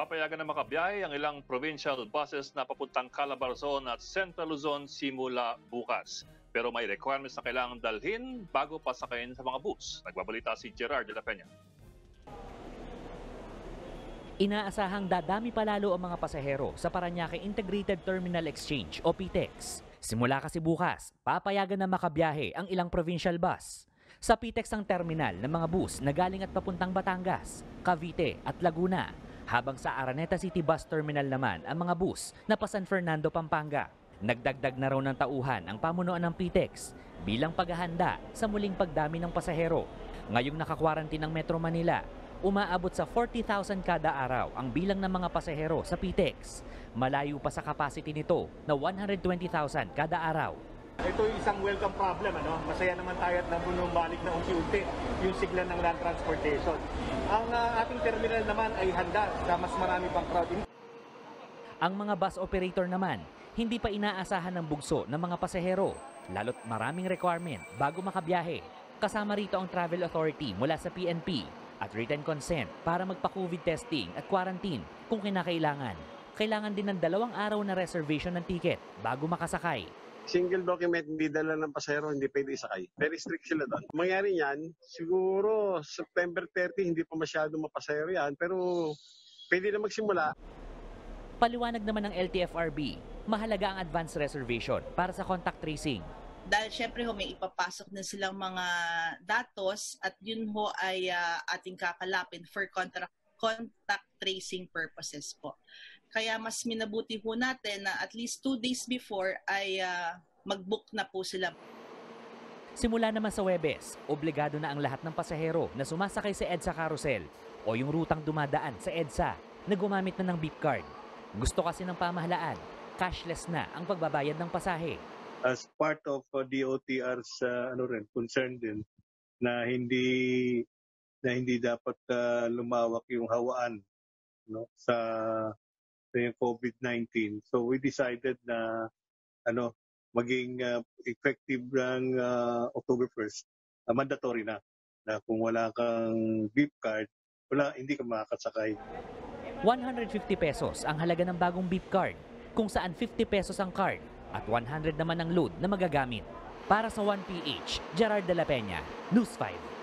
Papayagan na makabiyahe ang ilang provincial buses na papuntang Calabarzon at Central Luzon simula bukas. Pero may requirements na kailangang dalhin bago pasakayin sa mga bus. Nagbabalita si Gerard de la Peña. Inaasahang dadami palalo ang mga pasahero sa Paranaque Integrated Terminal Exchange o PTEX. Simula kasi bukas, papayagan na makabiyahe ang ilang provincial bus. Sa PTEX ang terminal ng mga bus na galing at papuntang Batangas, Cavite at Laguna. Habang sa Araneta City Bus Terminal naman ang mga bus na pa San Fernando, Pampanga. Nagdagdag na raw ng tauhan ang pamunuan ng PTEX bilang paghahanda sa muling pagdami ng pasahero. Ngayong nakakwarantin ng Metro Manila, umaabot sa 40,000 kada araw ang bilang ng mga pasahero sa PTEX. Malayo pa sa capacity nito na 120,000 kada araw. Ito yung isang welcome problem. Ano? Masaya naman tayo at nabunumbalik na unti-unti yung sigla ng land transportation. Ang ah, ating terminal naman ay handa sa mas marami pang crowd. Ang mga bus operator naman, hindi pa inaasahan ng bugso ng mga pasahero, lalo't maraming requirement bago makabiyahe. Kasama rito ang travel authority mula sa PNP at written consent para magpa-COVID testing at quarantine kung kinakailangan. Kailangan din ng dalawang araw na reservation ng ticket bago makasakay. Single document hindi dala ng pasahero, hindi pwede isakay. Very strict sila doon. Mangyari yan, siguro September 30, hindi pa masyado mapasahero yan, pero pwede na magsimula. Paliwanag naman ng LTFRB, mahalaga ang advance reservation para sa contact tracing. dahil syempre ho may ipapasok na silang mga datos at yun ho ay ah, ating kakalapin for contact, contact tracing purposes po. Kaya mas minabuti ho natin na at least two days before ay ah, mag-book na po sila. Simula naman sa Webes, obligado na ang lahat ng pasahero na sumasakay sa EDSA Carousel o yung rutang dumadaan sa EDSA na gumamit na ng beep card. Gusto kasi ng pamahalaan, cashless na ang pagbabayad ng pasahe. as part of uh, DOTR's uh, ano rin concern din na hindi na hindi dapat uh, lumawak yung hawaan no sa yung COVID-19. So we decided na ano maging uh, effective ng uh, October 1st, uh, mandatory na na kung wala kang beep card, wala hindi ka makakasakay. 150 pesos ang halaga ng bagong beep card, kung saan 50 pesos ang card at 100 naman ang load na magagamit. Para sa 1PH, Gerard de la Peña, News 5.